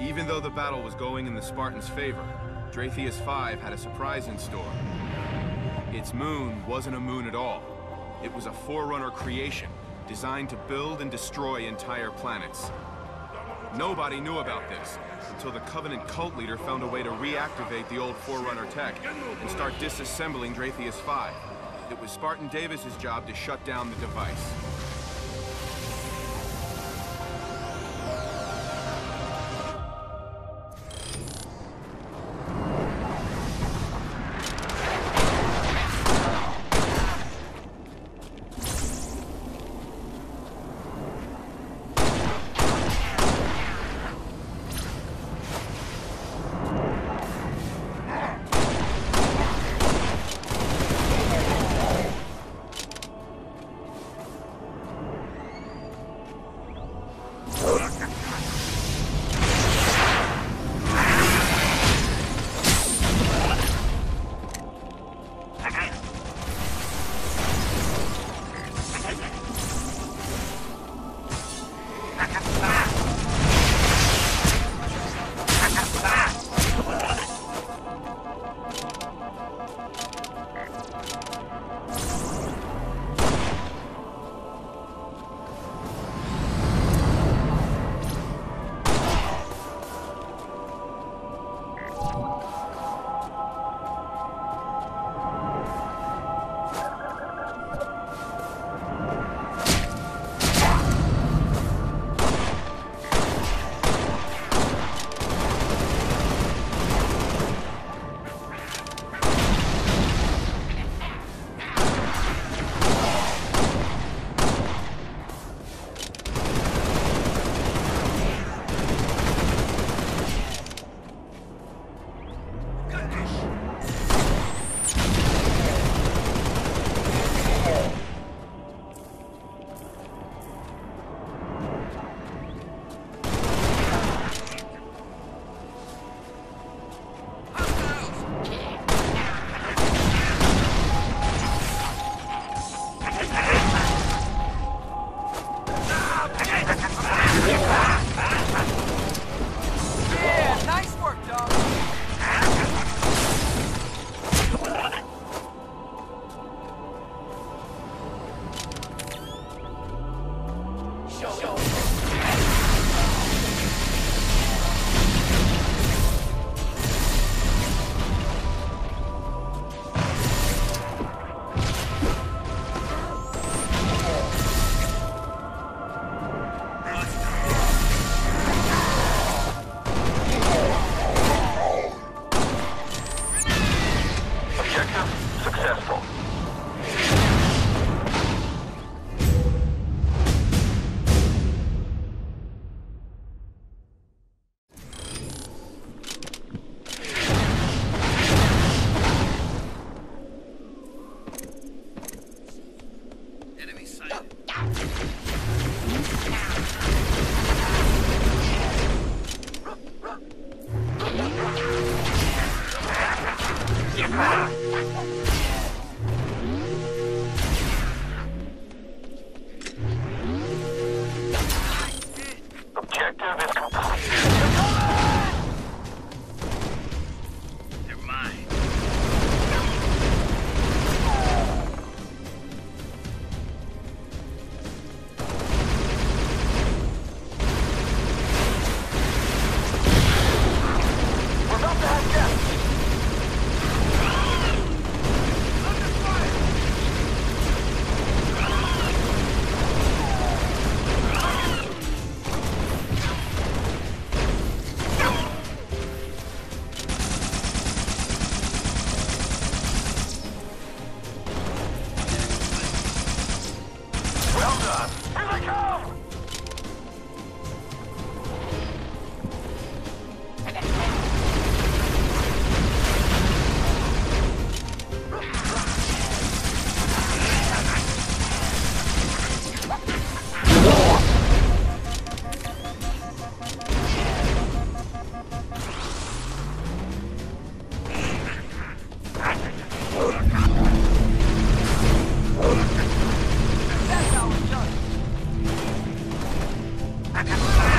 Even though the battle was going in the Spartans' favor, Draetheon V had a surprise in store. Its moon wasn't a moon at all. It was a Forerunner creation, designed to build and destroy entire planets. Nobody knew about this, until the Covenant cult leader found a way to reactivate the old Forerunner tech, and start disassembling Draetheon V. It was Spartan Davis's job to shut down the device. Ah! Here they come! Ha ha ha!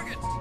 target.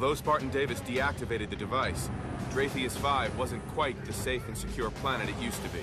Although Spartan Davis deactivated the device, Draetheon 5 wasn't quite the safe and secure planet it used to be.